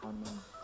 好呢。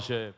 છે